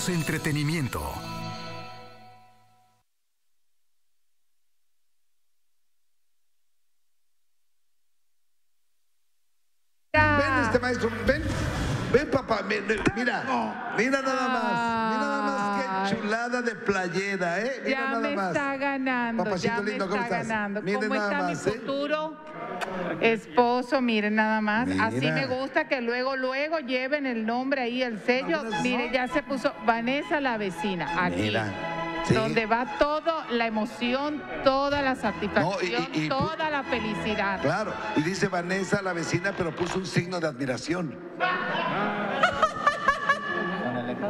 Unidos Entretenimiento. Ven este maestro, ven. Ven, papá, mira, mira nada más, mira nada más qué chulada de playera, ¿eh? Mira Ya nada me más. está ganando, Papacito ya me lindo, ¿cómo está estás? ganando. Miren ¿Cómo nada está más, mi ¿eh? Esposo? Miren nada más. Así me gusta que luego, luego lleven el nombre ahí, el sello. Mire, ya se puso Vanessa la vecina, aquí. Mira, sí. Donde va todo, la emoción, toda la satisfacción, y- y- toda la felicidad. Claro, y dice Vanessa, la vecina, pero puso un signo de admiración.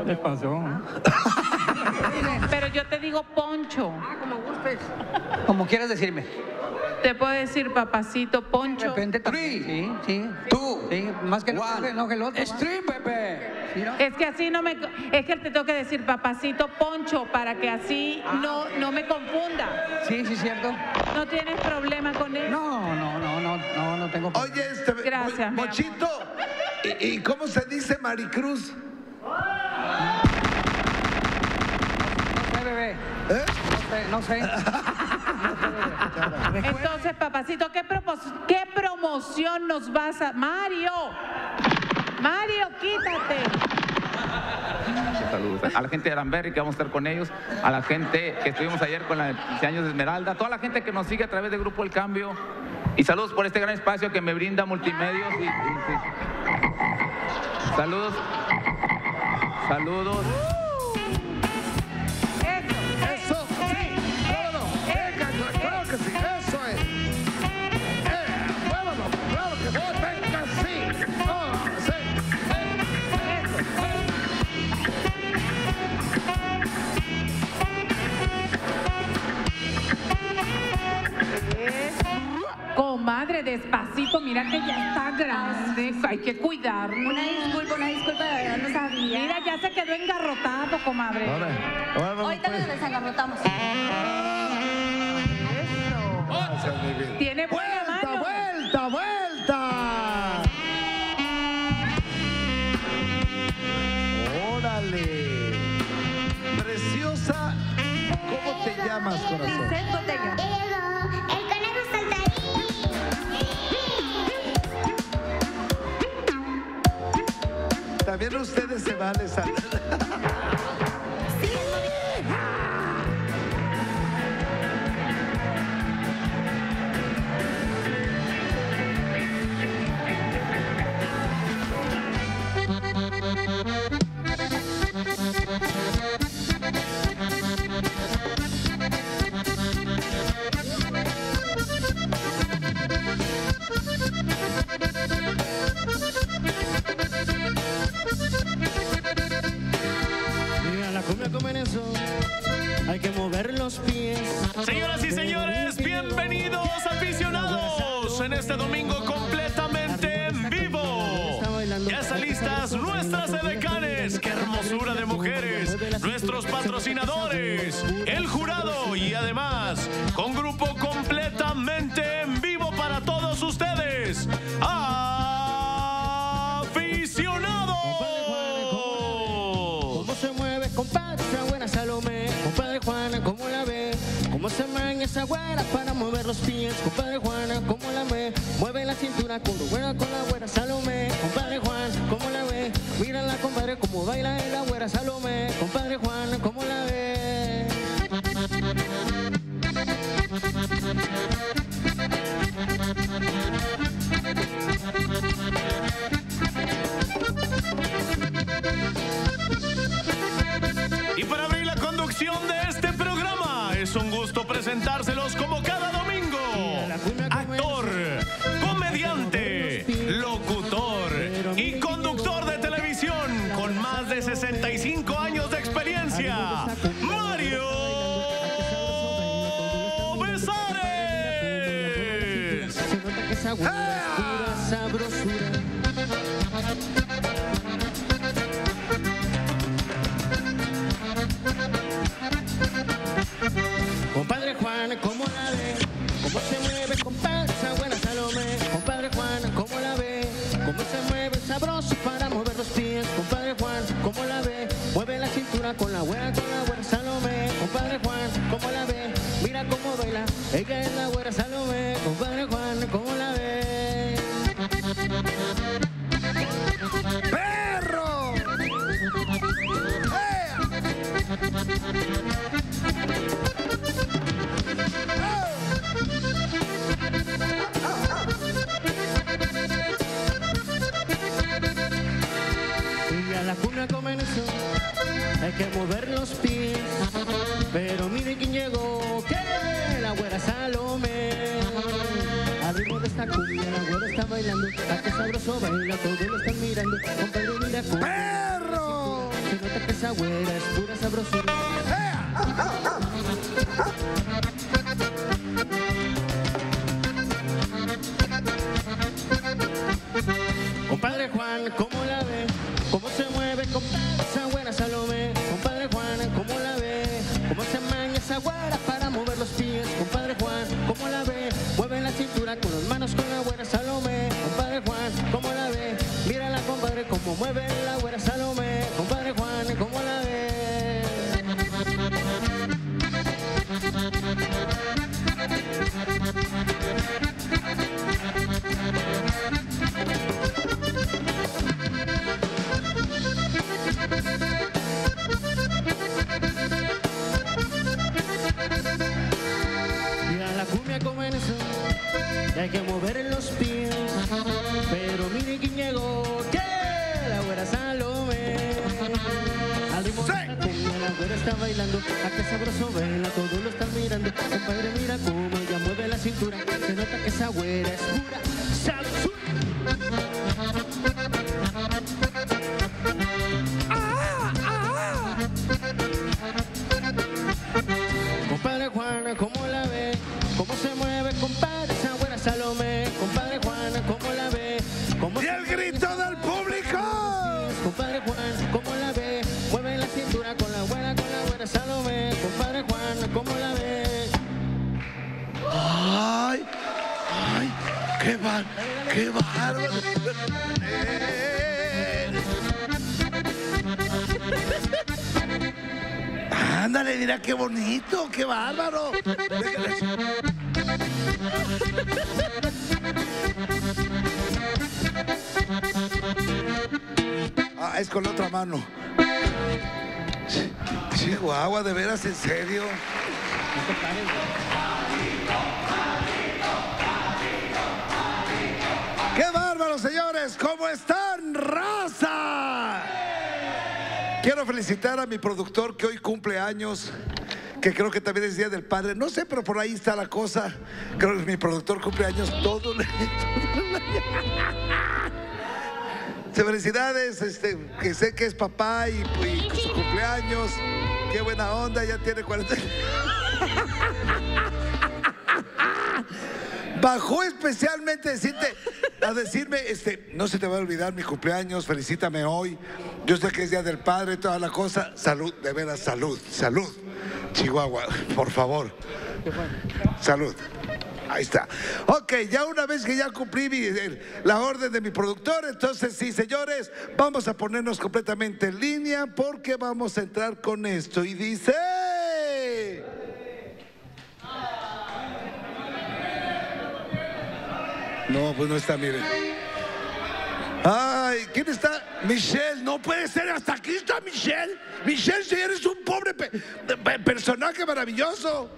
¿Qué pasó? Pero yo te digo Poncho. Como quieras decirme. Te puedo decir papacito De Poncho. repente también. Sí, sí. Tú. Sí, más que no, One. no que el otro. Stream, Pepe. Sí, ¿no? Es que así no me es que te tengo que decir papacito Poncho para que así no no me confunda. Sí, sí, cierto. No tienes problema con él. No, no, no, no, no, no tengo problema. Oye, este, Gracias, Mo- Mochito, ¿y, y cómo se dice Maricruz? No sé, bebé. ¿Eh? No sé, no sé. Entonces, papacito, ¿qué, propos- ¿qué promoción nos vas a Mario? Mario, quítate. Saludos a la gente de Aramberry que vamos a estar con ellos, a la gente que estuvimos ayer con la de 15 años de Esmeralda, toda la gente que nos sigue a través del Grupo El Cambio y saludos por este gran espacio que me brinda Multimedios. y- Saludos, saludos. Despacito, mira que ya está grande, hay que cuidarlo. Una disculpa, una disculpa, de verdad no sabía. Mira, ya se quedó engarrotado, comadre. Ahora, ahora no Ahorita puedes. nos desengarrotamos. Eso. Tiene buena Vuelta, mano. vuelta, vuelta. Órale. Preciosa, ¿cómo te llamas, corazón? Lisette Botella. También ustedes se vale saltar. Es la güera Baila, todos lo están mirando. Compadre, mira cómo ¡Perro! se nota que esa güera es pura sabrosura. Compadre Juan, ¿cómo la ve? ¿Cómo se mueve? Compadre, esa güera Salomé. Compadre Juan, ¿cómo la ve? ¿Cómo se maña esa güera para mover los pies? Compadre Juan, ¿cómo la ve? Mueve la cintura con las manos con la güera compadre, cómo mueve bailando, a que sabroso baila, todos lo están mirando. Compadre, mira cómo ella mueve la cintura, se nota que esa güera es pura sabrosura. Compadre Juan, ¿cómo la ve? ¿Cómo se mueve, compadre? Esa buena Salomé. Compadre Juan, ¿cómo la ve? ¿Cómo ¡Y el grito esa ¡Qué bárbaro! Ándale, mira qué bonito, qué bárbaro. Ah, es con la otra mano. Chihuahua, de veras, en serio. ¡Qué ¿Cómo están, raza? Quiero felicitar a mi productor que hoy cumple años, que creo que también es Día del Padre. No sé, pero por ahí está la cosa. Creo que mi productor cumple años todo el Felicidades, este, que sé que es papá y, y su cumpleaños. Qué buena onda, ya tiene 40. Bajó especialmente decirte, a decirme, este, no se te va a olvidar mi cumpleaños, felicítame hoy. Yo sé que es Día del Padre, toda la cosa. Salud, de veras, salud, salud. Chihuahua, por favor. Salud. Ahí está. Ok, ya una vez que ya cumplí la orden de mi productor, entonces sí, señores, vamos a ponernos completamente en línea porque vamos a entrar con esto. Y dice... No, pues no está, miren. Ay, ¿quién está? Michelle, no puede ser, hasta aquí está Michelle. Michelle, si eres un pobre pe- pe- personaje maravilloso.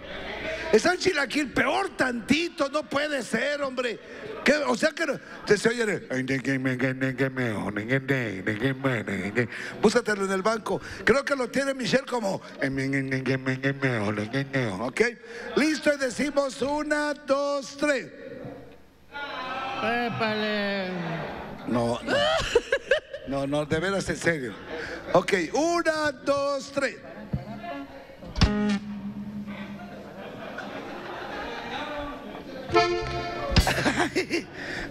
Está en Chilaquil, peor tantito, no puede ser, hombre. ¿Qué? O sea que te se oye. el- Búscatelo en el banco. Creo que lo tiene Michelle como. ¿Ok? Listo, y decimos una, dos, tres. Épale. No, no. No, no, de veras en serio. Ok, una, dos, tres.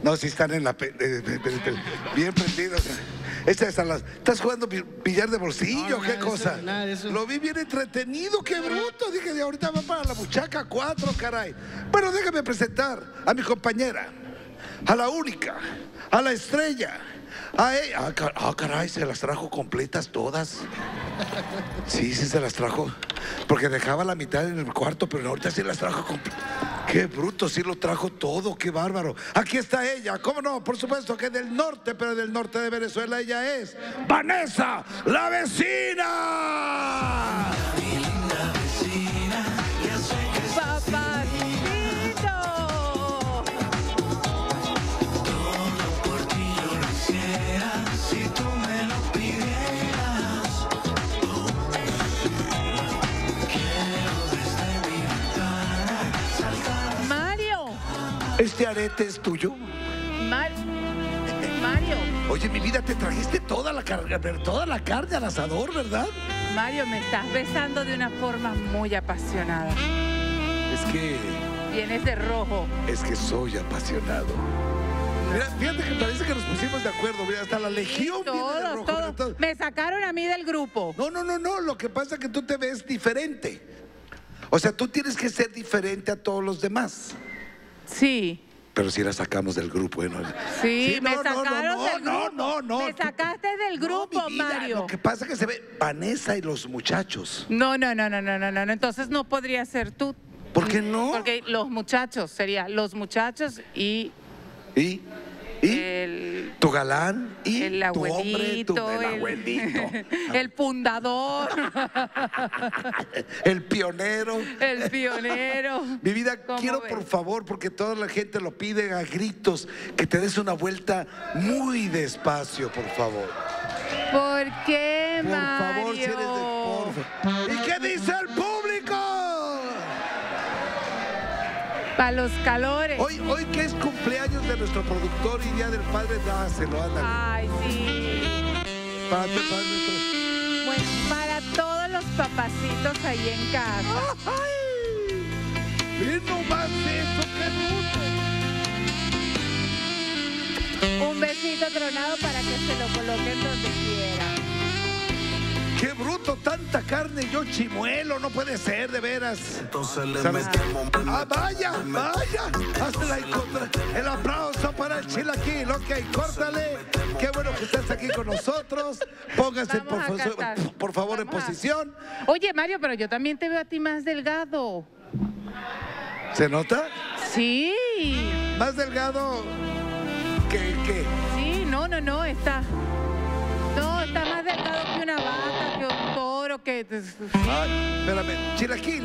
No, si están en la... pe- eh, eh, bien prendidos. Esta es a las- ¿Estás jugando bi- billar de bolsillo No, qué nada cosa? eso, nada de eso. Lo vi bien entretenido, qué bruto. Dije, de ahorita va para la muchaca cuatro, caray. Bueno, déjame presentar a mi compañera, a la única, a la estrella, Ah, eh, ah, ah, caray, se las trajo completas todas. Sí, sí se las trajo. Porque dejaba la mitad en el cuarto, pero ahorita sí las trajo completas. Qué bruto, sí lo trajo todo, qué bárbaro. Aquí está ella, ¿cómo no? Por supuesto que del norte, pero del norte de Venezuela ella es Vanessa, la vecina. ¿Este arete es tuyo? Mar- Mario, Oye, mi vida, te trajiste toda la, carga, toda la carne al asador, ¿verdad? Mario, me estás besando de una forma muy apasionada. Es que, Vienes de rojo. es que soy apasionado. Mira, fíjate que parece que nos pusimos de acuerdo. Mira, hasta la legión viene de Todos, rojo. mira, todos. todo. Me sacaron a mí del grupo. No, no, no, no. Lo que pasa es que tú te ves diferente. O sea, tú tienes que ser diferente a todos los demás. Sí. Pero si la sacamos del grupo, ¿eh? ¿no? Sí, me no, no, no, sacaron no, del no, grupo. no, no. Me Tú- sacaste del No, grupo, mi vida, Mario. Lo que pasa es que se ve Vanessa y los muchachos. No, no, no, no, no, no, no. Entonces no podría ser tú. ¿Por qué no? Porque los muchachos, sería los muchachos y ¿Y? ¿Y? el, tu galán y el tu hombre, tu, abuelito, el el, abuelito, el fundador, el pionero. el pionero. Mi vida, ¿Cómo quiero ves? por favor, porque toda la gente lo pide a gritos, que te des una vuelta muy despacio, por favor. ¿Por qué, Por Mario? favor, si eres de porfa. ¿Y Para los calores. Hoy, hoy que es cumpleaños de nuestro productor y Día del Padre, dáselo, ándale. Ay, sí. Para, para nuestro- Bueno, para todos los papacitos ahí en casa. ¡Ay! ¡Ven nomás eso, qué Un besito tronado para que se lo coloquen donde quieran. ¡Qué bruto! Tanta carne, yo chimuelo, no puede ser, de veras. Entonces le ¿Sabes? metemos, ¡Ah, vaya, vaya! Hazte la contra. El aplauso para el chilaquil, ok, córtale. Qué bueno que estás aquí con nosotros. Póngase, por, favor- en a- posición. Oye, Mario, pero yo también te veo a ti más delgado. ¿Se nota? Sí. Más delgado que, que. Sí, no, no, no, está. No, está más delgado que una vaca, que. Ay, espérame, chilaquil.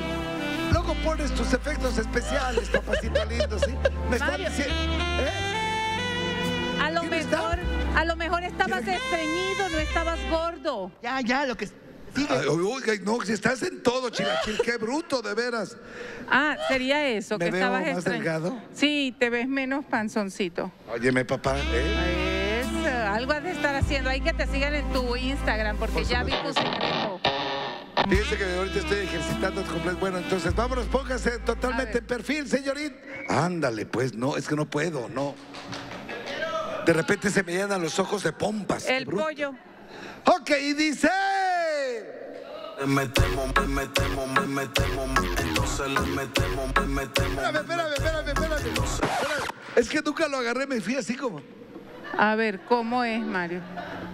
Luego pones tus efectos especiales, papacito lindo, ¿sí? Me está Mario. diciendo. ¿eh? A lo mejor, a lo mejor estabas ¿Quién? estreñido, no estabas gordo. Ya, ya, lo que. Ay, Oiga, no, si estás en todo, chilaquil, qué bruto, de veras. Ah, sería eso, ¿Me que veo estabas más delgado? Sí, te ves menos panzoncito. Óyeme, papá, ¿eh? Es, algo has de estar haciendo. Hay que te sigan en tu Instagram, porque Por ya vi tu secreto. Fíjense que ahorita estoy ejercitando completo. Bueno, entonces vámonos, póngase totalmente en perfil, señorita. Ándale, pues, no, es que no puedo, no. De repente se me llenan los ojos de pompas. El bruto. pollo. Ok, y dice. le metemos, le metemos, le metemos, entonces le metemos, le metemos. Espérame, espérame, espérame, espérame. Espérame. Es que nunca lo agarré, me fui así como. A ver, ¿cómo es, Mario?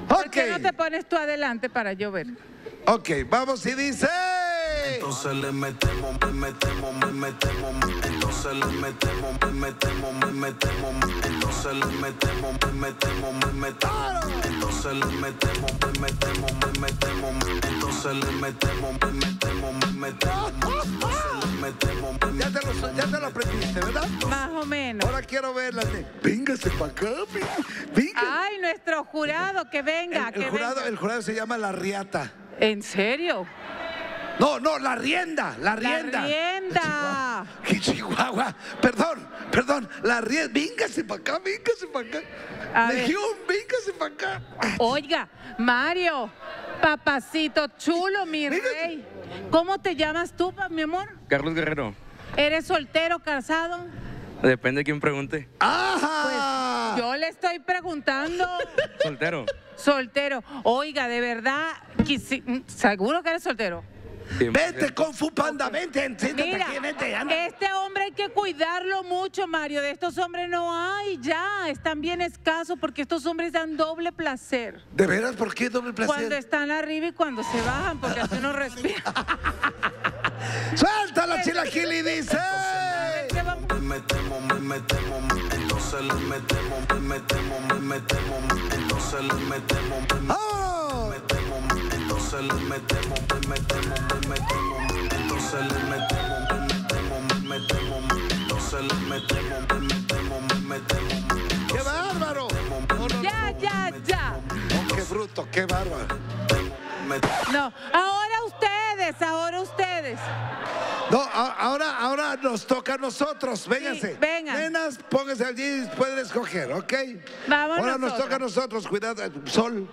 ¿Por Ok, qué no te pones tú adelante para yo ver? Ok, vamos y dice. Entonces le metemos, le metemos, le metemos, entonces le metemos, le metemos, le metemos, entonces le metemos, le metemos, le metemos, entonces le metemos, le metemos, le metemos, entonces le metemos, le metemos, le metemos, entonces le metemos, le Ya te lo, ya te lo aprendiste, ¿verdad? Más o menos. Ahora quiero verla. Véngase para acá, ven- venga. Ay, nuestro jurado, que venga, el, que el jurado, venga. el jurado se llama la riata. ¿En serio? No, no, la rienda, la La rienda. rienda. ¡Qué chihuahua! Perdón, perdón, la rienda. Véngase para acá, véngase para acá. A ver. Legión, véngase para acá. Oiga, Mario, papacito chulo, mi rey. ¿Cómo te llamas tú, pa- mi amor? Carlos Guerrero. ¿Eres soltero, casado? Depende de quién pregunte. ¡Ajá! Yo le estoy preguntando. Soltero. Soltero. Oiga, de verdad, quisi- mm, ¿seguro que eres soltero? Sí, Vete, Kung Fu Panda, vente, siéntate Mira, aquí, vente, anda. este hombre hay que cuidarlo mucho, Mario. De estos hombres no hay ya. Están bien escasos porque estos hombres dan doble placer. ¿De veras? ¿Por qué doble placer? Cuando están arriba y cuando se bajan, porque así uno respira. ¡Suéltalo, Chilaquili! Dice. Metemos, me metemos, entonces le metemos, me metemos, me metemos, entonces le metemos, me metemos, entonces le metemos, me metemos, me metemos, entonces le metemos, me metemos, me metemos, entonces le metemos, me metemos, me metemos, ¡Qué bárbaro! Ya, ya, ya. ¡Qué bruto! ¡Qué bárbaro! No, ahora ustedes, ahora ustedes. No, a- ahora, ahora nos toca a nosotros. Vénganse. Sí, vengan. Nenas, pónganse allí, pueden escoger, ¿ok? Vamos Ahora nos toca a nosotros. Cuidado. Sol.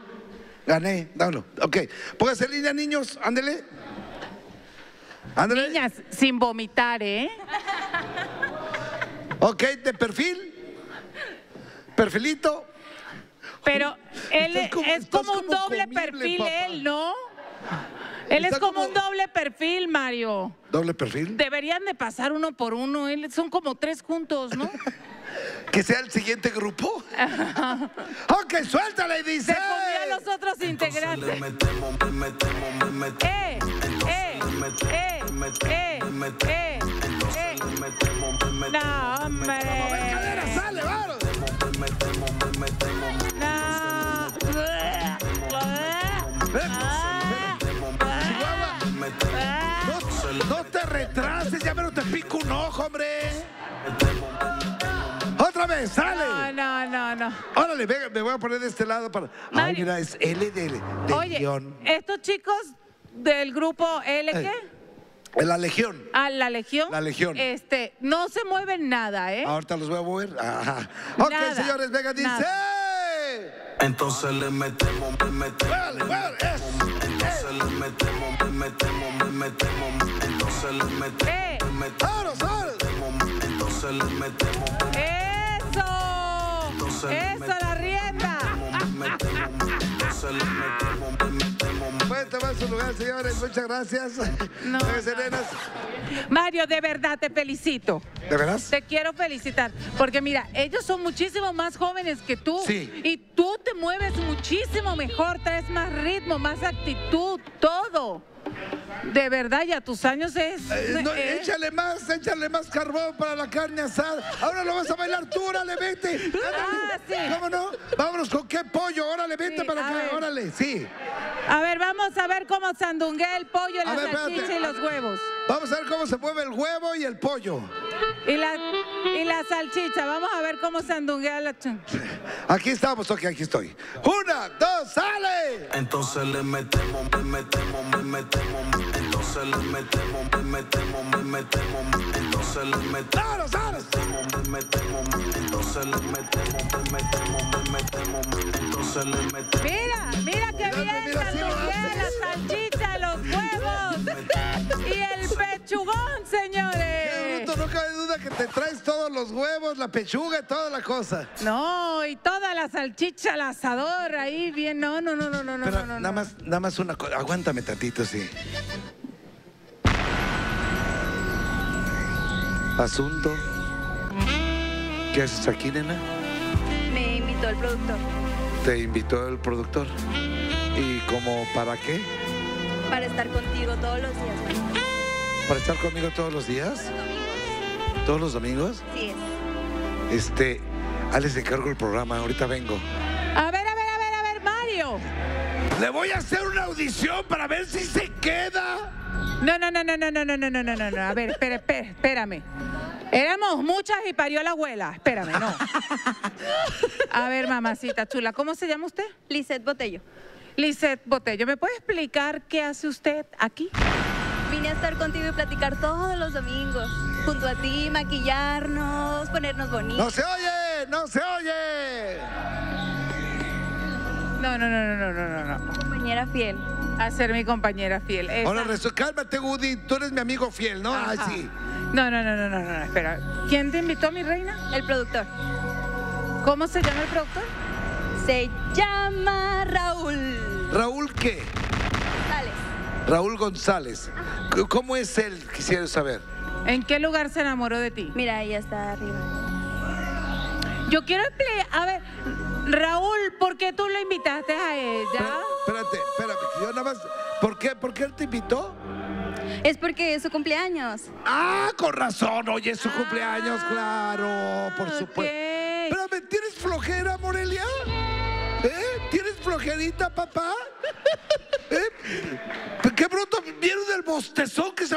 Gané. No. Ok. Pónganse en línea, niños. Ándele. Ándele. Niñas, sin vomitar, ¿eh? Ok, de perfil. Perfilito. Pero él es como- es estás como un como doble comible, perfil, papá. él, ¿no? Él es como como- un doble perfil, Mario. Doble perfil. Deberían de pasar uno por uno. Él, son como tres juntos, ¿no? Que sea el siguiente grupo. ok, suéltale y dice. Se comió a los otros integrantes. ¡Eh! ¡Eh! ¡Eh! ¡Eh! ¡Eh! ¡Eh! No, hombre. Cadera, sale, vamos. No. No, no te retrases, ya menos te pico un ojo, hombre. Otra vez, No, sale. no, no, no. Órale, venga, me voy a poner de este lado para. Ay, Mario. mira, es L de, de Oye, estos chicos del grupo L, ¿qué? En la Legión. Ah, la Legión. La Legión. Este, no se mueven nada, ¿eh? Ahorita los voy a mover. Ajá. Ok, Nada, señores, venga, dice. entonces le metemos, me metemos, Muévale, muévale, eso. entonces le metemos, me metemos, me metemos, entonces le metemos, ¡Eh! me metemos, entonces le metemos, ¡Eso! ¡Eso, la rienda! entonces le metemos, me metemos, Pueden tomar su lugar, señores. Muchas gracias. No. Mario, de verdad te felicito. ¿De veras? Te quiero felicitar. Porque mira, ellos son muchísimo más jóvenes que tú. Sí. Y tú te mueves muchísimo mejor, traes más ritmo, más actitud, todo. De verdad, ya tus años es. Eh, no, eh, échale más, échale más carbón para la carne asada. Ahora lo vas a bailar tú, órale, vete. Ah, sí. ¿Cómo no? Vámonos con qué pollo, órale, vete Sí, para acá, ver. órale, sí. A ver, vamos a ver cómo sandunguea el pollo, la salchicha y los huevos. Vamos a ver cómo se mueve el huevo y el pollo. Y la, y la salchicha, vamos a ver cómo sandunguea la ch- Aquí estamos, ok, aquí estoy. Una, dos, sale. entonces le metemos, me metemos, me metemos, entonces le metemos, me metemos, me metemos, entonces le metemos. Me metemos, entonces le metemos, me metemos, me metemos, entonces le metemos. Mira, mira que bien sandunguea la salchicha, los huevos pechugón, Qué señores. bruto, no cabe duda que te traes todos los huevos, la pechuga y toda la cosa. No, y toda la salchicha al asador ahí bien. No, no, no, no, no, no, Pero no, no. nada más, nada más una cosa. Aguántame tantito, sí. Asunto. ¿Qué haces aquí, nena? Me invitó el productor Te invitó el productor. ¿Y como para qué? para estar contigo todos los días. ¿Para estar conmigo todos los días? Los domingos. ¿Todos los domingos? Sí es. Este, Alex, encargo el programa, ahorita vengo. A ver, a ver, a ver, a ver, Mario. Le voy a hacer una audición para ver si se queda. No, no, no, no, no, no, no, no, no, no, no, no. A ver, espera, espera, espérame. Éramos muchas y parió la abuela. Espérame, no. A ver, mamacita chula, ¿cómo se llama usted? Lisette Botello. Lisette Botello, ¿me puede explicar qué hace usted aquí? Vine a estar contigo y platicar todos los domingos. Junto a ti, maquillarnos, ponernos bonitos. ¡No se oye! ¡No se oye! No, no, no, no, no, no, no, no. Compañera fiel. A ser mi compañera fiel. Esa- Ahora, resu- cálmate, Woody. Tú eres mi amigo fiel, ¿no? Ah, Ajá. sí. No, no, no, no, no, no, espera. ¿Quién te invitó, mi reina? El productor. ¿Cómo se llama el productor? Se llama Raúl. ¿Raúl qué? Raúl González. ¿Cómo es él? Quisiera saber. ¿En qué lugar se enamoró de ti? Mira, ella está arriba. Yo quiero explicar. A ver, Raúl, ¿por qué tú le invitaste a ella? Espérate, espérate, que yo nada más. ¿Por qué? ¿Por qué él te invitó? Es porque es su cumpleaños. Ah, con razón, oye, es su cumpleaños, claro, por supuesto. Espérame, ¿tienes flojera, Morelia? ¿Eh? ¿Tienes flojerita, papá? ¿Eh? ¿Qué bruto? ¿Vieron el bostezón que se...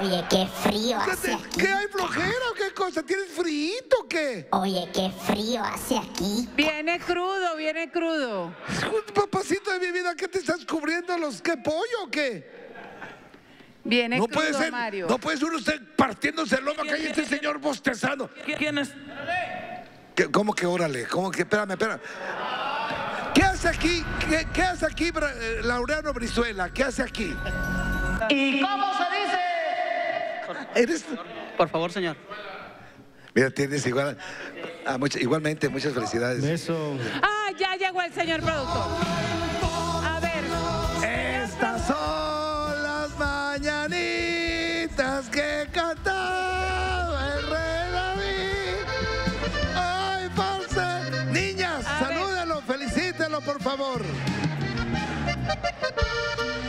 Oye, qué frío ¿Qué, hace aquí. qué hay flojera o qué cosa? ¿Tienes frío o qué? Oye, qué frío hace aquí. Viene crudo, viene crudo. Papacito de mi vida, ¿qué te estás cubriendo los qué pollo o qué? Viene no crudo, puede ser, Mario. no puede ser usted partiéndose el lomo acá y este señor bostezando. ¿Quién es? ¿Qué- ¿Cómo que órale? ¿Cómo que? Espérame, espérame. ¿Qué hace aquí? ¿Qué, qué hace aquí eh, Laureano Brizuela? ¿Qué hace aquí? ¿Y cómo se dice? Eres... Por favor, señor. Mira, tienes igual... ah, mucha- igualmente, muchas felicidades. Beso. Ah, ya llegó el señor productor.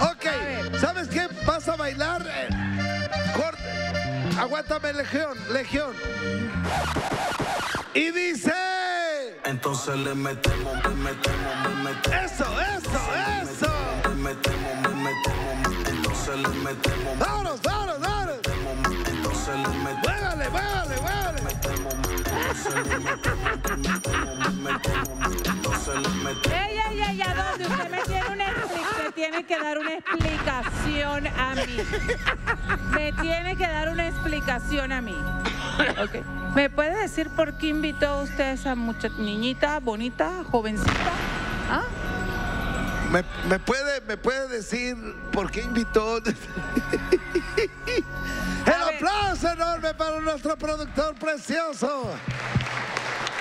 Ok, ¿sabes qué? Vas a bailar. eh, corte. Aguántame, Legión, Legión. Y dice. Entonces le metemos, le metemos, le metemos. Eso, eso, eso. Le metemos, le metemos, entonces le metemos. ¡Vámonos, vámonos, vámonos! Entonces le metemos. ¡Muévale, muévale, muévale! Entonces le metemos. Ey, ey, ey, ¿a dónde? Usted me tiene, una expli- me tiene que dar una explicación a mí. Me tiene que dar una explicación a mí. Ok. ¿Me puede decir por qué invitó usted a esa mucha niñita bonita, jovencita? ¿Ah? ¿Me, me puede, ¿Me puede decir por qué invitó? El aplauso enorme para nuestro productor precioso.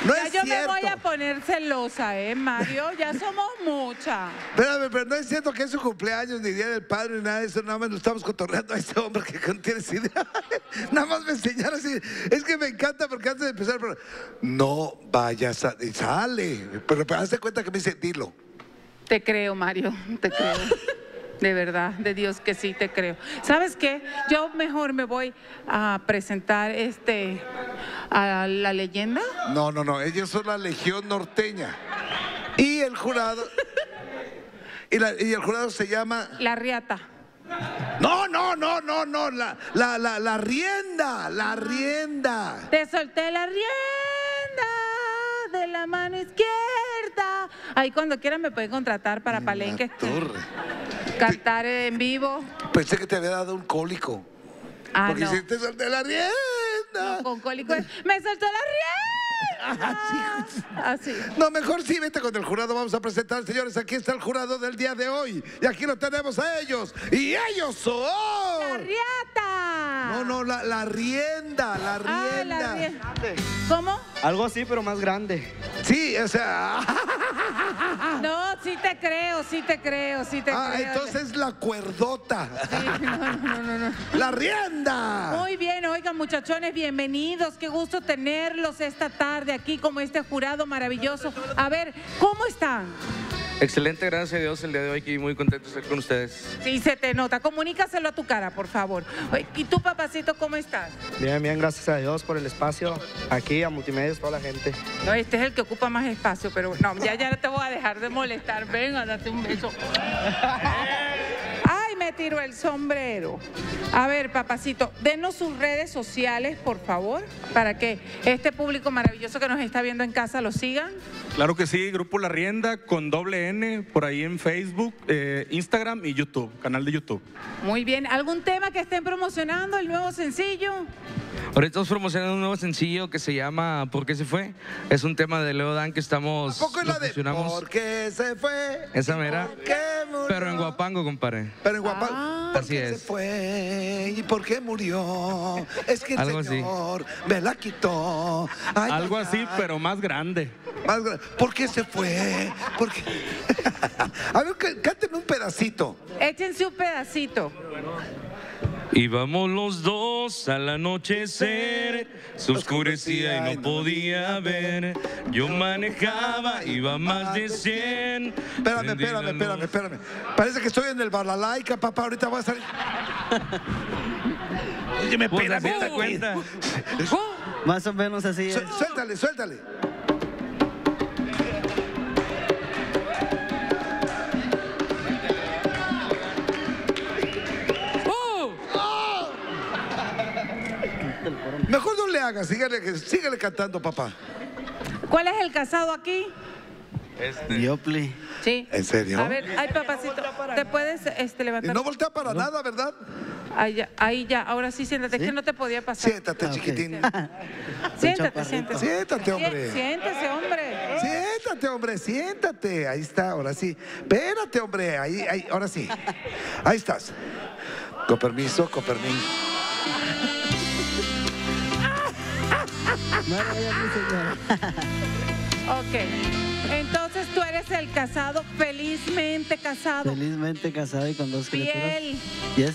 No ya es yo cierto. me voy a poner celosa, ¿eh, Mario? Ya somos muchas. Espérame, pero no es cierto que es su cumpleaños, ni Día del Padre, ni nada de eso. Nada más lo estamos cotorreando a este hombre que no tienes idea. nada más me enseñaron así. Es que me encanta porque antes de empezar, programa, no vayas a... sale. Pero, pero hazte cuenta que me dice, dilo. Te creo, Mario, te creo. De verdad, de Dios que sí te creo. ¿Sabes qué? Yo mejor me voy a presentar este a la leyenda. No, no, no. Ellos son la Legión Norteña. Y el jurado... Y, la- y el jurado se llama... La riata. No, no, no, no, no. La, la, la, la rienda, la rienda. Te solté la rienda Ahí cuando quieran me pueden contratar para palenque. Torre. Cantar en vivo. Pensé que te había dado un cólico. Ah, porque no. si te solté la rienda. No, con cólico. es, Me soltó la rienda. Así. No, mejor sí, vete con el jurado. Vamos a presentar, señores. Aquí está el jurado del día de hoy. Y aquí lo tenemos a ellos. Y ellos son. ¡La riata! No, no, la, la rienda, la Ah, rienda. la rienda. ¿Cómo? Algo así, pero más grande. Sí, o sea. No, sí te creo, sí te creo, sí te Ah, creo. entonces la cuerdota. No, no, no, no. La rienda. Muy bien, oigan muchachones, bienvenidos. Qué gusto tenerlos esta tarde aquí como este jurado maravilloso. A ver, ¿cómo están? Excelente, gracias a Dios el día de hoy aquí muy contento de estar con ustedes. Sí, se te nota. Comunícaselo a tu cara, por favor. ¿Y tú, papacito, cómo estás? Bien, bien, gracias a Dios por el espacio. Aquí a Multimedios, toda la gente. No, este es el que ocupa más espacio, pero no, ya, ya te voy a dejar de molestar. Venga, date un beso. Ay, me tiró el sombrero. A ver, papacito, denos sus redes sociales, por favor, para que este público maravilloso que nos está viendo en casa lo sigan. Claro que sí, Grupo La Rienda con doble N por ahí en Facebook, eh, Instagram y YouTube, canal de YouTube. Muy bien. ¿Algún tema que estén promocionando, el nuevo sencillo? Ahorita estamos promocionando un nuevo sencillo que se llama ¿Por qué se fue? Es un tema de Leo Dan que estamos ¿Poco es lo la de. ¿Por qué se fue? Esa mera. ¿Por qué murió? Pero en Guapango, compadre. Pero en Guapa. Ah. ¿Por Así qué se es. fue? ¿Y por qué murió? Es que el Algo así. Señor me la quitó. Ay, Algo ay, así, ay. pero más grande. Más gra- ¿Por qué se fue? ¿Por qué? A ver, cá- cántenme un pedacito. Échense un pedacito. Íbamos los dos al anochecer, se oscurecía y no podía ver. Yo manejaba, iba más de 100. Espérame, espérame, espérame, espérame. Parece que estoy en el Balalaica, papá. Ahorita voy a salir. Oye, me Pues, espérame. date cuenta. Más o menos así es. Su- Suéltale, suéltale. Mejor no le hagas, sígale, sígale cantando, papá. ¿Cuál es el casado aquí? Diopli. Sí. ¿En serio? A ver, ay, papacito, ¿te puedes este, Y levantar? no voltea para nada, ¿verdad? Ahí ya, ahí ya, ahora sí, siéntate, que no te podía pasar. Siéntate, chiquitín. Siéntate, siéntate. Siéntate, hombre. Siéntese, hombre. Siéntate, hombre, siéntate. Ahí está, ahora sí. Espérate, hombre. Ahí, ahí, ahora sí. Ahí estás. Con permiso, con permiso. No le vaya a mi señora. Ok. Entonces tú eres el casado, felizmente casado. Felizmente casado y con dos criaturas. Fiel. Yes.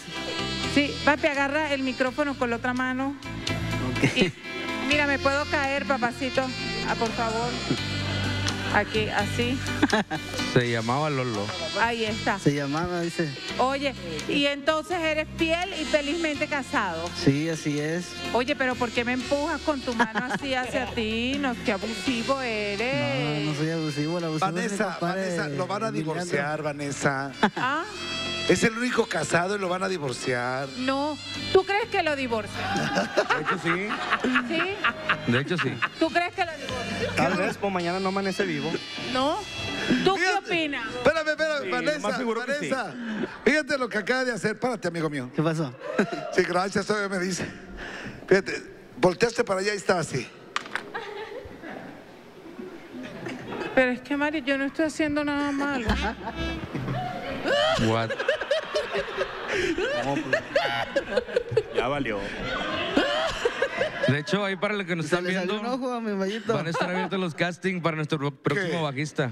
Sí, papi, agarra el micrófono con la otra mano. Ok. Mira, ¿me puedo caer, papacito? Ah, por favor. Aquí, así. Se llamaba Lolo. Ahí está. Se llamaba, dice. Oye, y entonces eres fiel y felizmente casado. Sí, así es. Oye, pero ¿por qué me empujas con tu mano así hacia ti? No, qué abusivo No, eres. no soy abusivo, el abusivo Vanessa, Vanessa, lo van a divorciar, Vanessa. Ah, Es el único casado y lo van a divorciar. no. ¿Tú crees que lo divorcian? De hecho, sí. ¿Sí? De hecho, sí. ¿Tú crees que lo divorcian? Tal vez por mañana no amanece vivo. ¿No? ¿Tú qué opinas? Espérame, espérame, Sí, Vanessa, más seguro que sí. Vanessa. Fíjate lo que acaba de hacer. Párate, amigo mío. ¿Qué pasó? Sí, gracias, todavía me dice. Fíjate, volteaste para allá y estaba así. Pero es que, Mario, yo no estoy haciendo nada malo. What? Ya valió. De hecho, ahí para los que nos Se están le salió viendo, un ojo a mi mallito. van a estar abiertos los castings para nuestro próximo ¿Qué? bajista.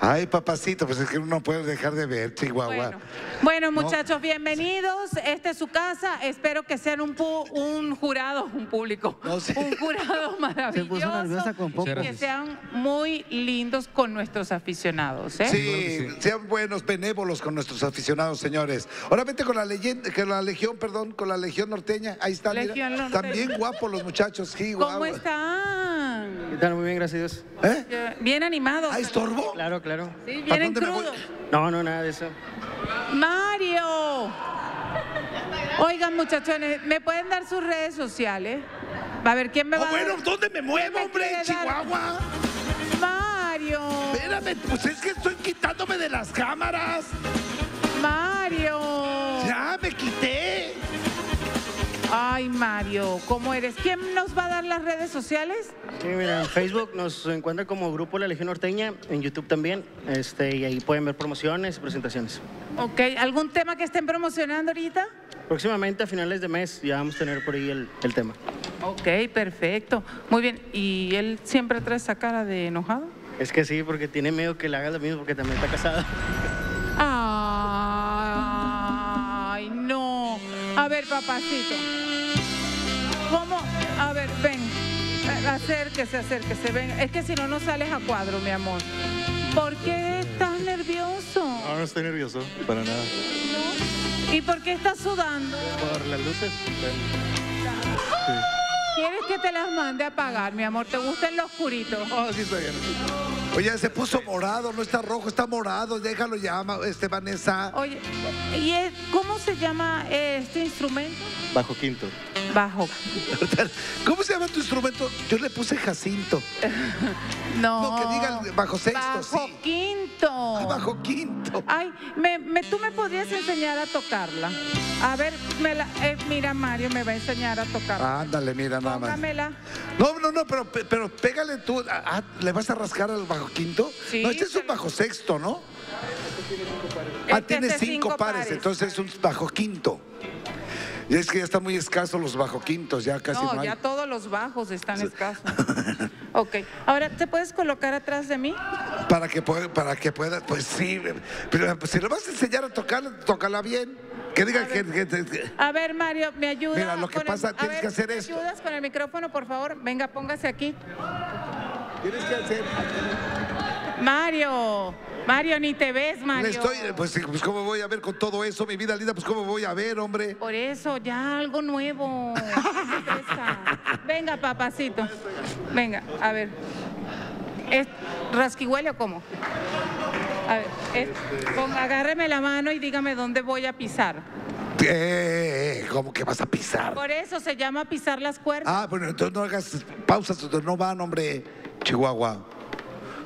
Ay, papacito, pues es que uno no puede dejar de ver, Chihuahua. Bueno, bueno, muchachos, bienvenidos. Esta es su casa. Espero que sean un, pu- un jurado, un público, No, sí. un jurado maravilloso. con poco. Que sean muy lindos con nuestros aficionados. ¿eh? Sí, sean buenos, benévolos con nuestros aficionados, señores. Ahora vete con la leyenda, con la legión, perdón, con la legión norteña. Ahí están, mira. Norteña. También guapos los muchachos, sí, ¿Cómo guau. Están? ¿Qué tal? Muy bien, gracias. ¿Eh? Bien animados. ¿Ah, estorbo? Claro, claro. Sí, ¿Para vienen dónde me voy? crudos. No, no, nada de eso. Mario. Oigan, muchachones, ¿me pueden dar sus redes sociales? A ver, ¿quién me va Ah, a dar? bueno, ¿dónde me muevo, me hombre? dar? Chihuahua. Mario. Espérame, pues es que estoy quitándome de las cámaras. Mario. Ya, me quité. Ay, Mario, ¿cómo eres? ¿Quién nos va a dar las redes sociales? Sí, mira, en Facebook nos encuentran como Grupo La Legión Norteña, en YouTube también, este, y ahí pueden ver promociones y presentaciones. Ok, ¿algún tema que estén promocionando ahorita? Próximamente a finales de mes ya vamos a tener por ahí el, el tema. Ok, perfecto. Muy bien. ¿Y él siempre trae esa cara de enojado? Es que sí, porque tiene miedo que le hagas lo mismo porque también está casado. Ay, no. A ver, papacito. ¿Cómo? A ver, ven. Acérquese, acérquese. Ven. Es que si no, no sales a cuadro, mi amor. ¿Por qué estás nervioso? No, no estoy nervioso, para nada. ¿No? ¿Y por qué estás sudando? Por las luces. ¿Quieres que te las mande a apagar, mi amor? ¿Te gusta el oscurito? Oh, sí, está bien. Oye, se puso morado, no está rojo, está morado. Déjalo ya, este, Vanessa. Oye, ¿y es- cómo se llama este instrumento? Bajo quinto. Bajo. ¿Cómo se llama tu instrumento? Yo le puse Jacinto. No. No, que diga el bajo sexto, Bajo sí. quinto. Bajo quinto. Ay, me, me- tú me podrías enseñar a tocarla. A ver, me la- eh, mira, Mario me va a enseñar a tocarla. Ándale, mira nada más. Póngamela. No, no, no, pero, pero pégale tú. Ah, ah, ¿Le vas a rascar al bajo quinto? Sí, No, este es un bajo sexto, ¿no? Ah, que tiene hace cinco, pares, entonces es un bajo quinto. Y es que ya están muy escasos los bajo quintos, ya casi no, No, hay. ya todos los bajos están escasos. Ok, ahora, ¿te puedes colocar atrás de mí? Para que, pueda, para que pueda, pues sí, pero pues, si le vas a enseñar a tocar, tócala bien. Que diga que, que- que- A ver, Mario, ¿me ayuda? Mira, lo que el- pasa, tienes ver, que hacer ¿me esto. ayudas con el micrófono, por favor? Venga, póngase aquí. tienes que hacer. Mario, Mario, ni te ves, Mario. Estoy, pues, pues cómo voy a ver con todo eso, mi vida linda, pues cómo voy a ver, hombre. Por eso, ya algo nuevo. Venga, papacito. Venga, a ver. ¿Es rasquihuele o cómo? A ver, es- agárreme la mano y dígame dónde voy a pisar. Eh, ¿Cómo que vas a pisar? Por eso se llama pisar las cuerdas. Ah, bueno, entonces no hagas pausas, entonces no van, hombre. Chihuahua.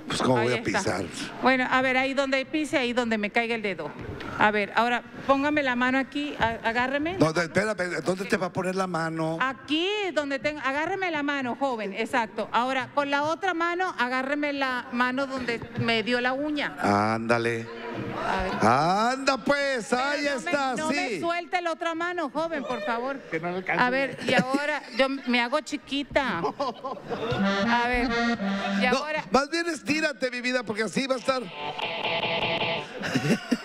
Pues cómo Ahí voy a está. pisar. Bueno, a ver, ahí donde pise, ahí donde me caiga el dedo. A ver, ahora póngame la mano aquí, agárreme. ¿Dónde, espérame, ¿dónde te va a poner la mano? Aquí donde tengo, agárreme la mano, joven, exacto. Ahora, con la otra mano, agárreme la mano donde me dio la uña. Ándale. Anda pues, ahí no me- está, no me sí. suelte la otra mano, joven, por favor. A ver, y ahora yo me hago chiquita. A ver, y No, ahora, más bien estírate, mi vida, porque así va a estar.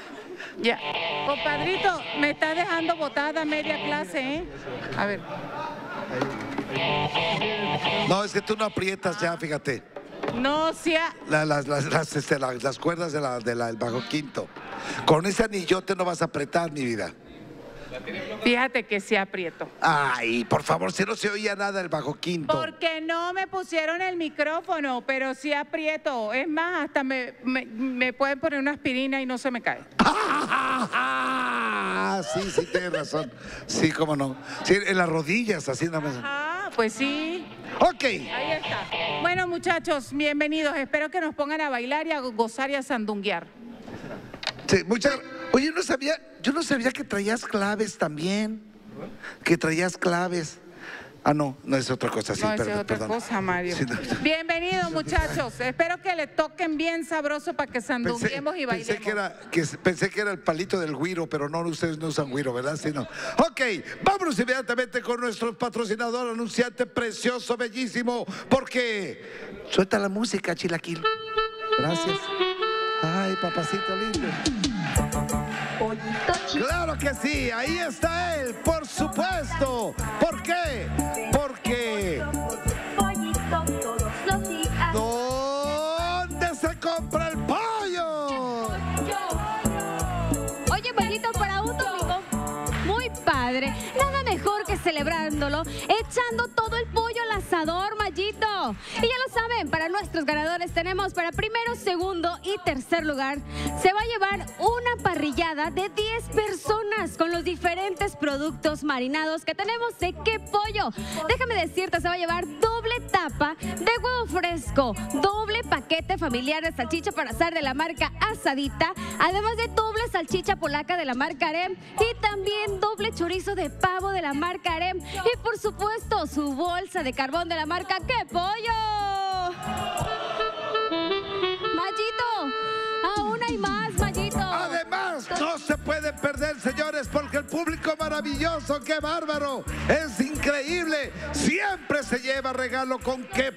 ya. Compadrito, me está dejando botada media clase, ¿eh? A ver. No, es que tú no aprietas ya, fíjate. No sea. La- las, las, las, este, la- las cuerdas de la, de la- del bajo quinto. Con ese anillote no vas a apretar, mi vida. Fíjate que sí aprieto. Ay, por favor, si no se oía nada el bajo quinto. Porque no me pusieron el micrófono, pero sí aprieto. Es más, hasta me, me, me pueden poner una aspirina y no se me cae. Ah, sí, sí, tienes razón. Sí, cómo no. Sí, en las rodillas, así nada más. Ah, pues sí. Ok. Ahí está. Bueno, muchachos, bienvenidos. Espero que nos pongan a bailar y a gozar y a sandunguear. Sí, muchas. Oye, no sabía, yo no sabía que traías claves también. Que traías claves. Ah, no, no es otra cosa, sí, no, perdón, es otra perdón. cosa, Mario. Sí, no. Bienvenidos, muchachos. Espero que le toquen bien sabroso para que sandunguemos y bailemos. pensé que era, que, pensé que era el palito del güiro, pero no, ustedes no usan güiro, ¿verdad? Sí, no. Ok, vámonos inmediatamente con nuestro patrocinador, anunciante precioso, bellísimo, porque suelta la música, Chilaquil. Gracias. Ay, papacito lindo. Claro que sí, ahí está él, por supuesto. ¿Por qué? Porque ¿dónde se compra el pollo? Oye, pollito, para un domingo muy padre, nada mejor que celebrándolo, echando todo el pollo al asador, Y ya lo saben, para nuestros ganadores tenemos para primero, segundo y tercer lugar, se va a llevar una parrillada de 10 personas con los diferentes productos marinados que tenemos de qué pollo. Déjame decirte, se va a llevar doble tapa de huevo fresco, doble paquete familiar de salchicha para asar de la marca Asadita, además de doble salchicha polaca de la marca Arem y también doble chorizo de pavo de la marca Arem y por supuesto su bolsa de carbón de la marca ¡Qué pollo! Mallito, aún hay más, Mallito. Además, no se puede perder, señores, porque el público maravilloso, qué bárbaro, es increíble, siempre se lleva regalo con qué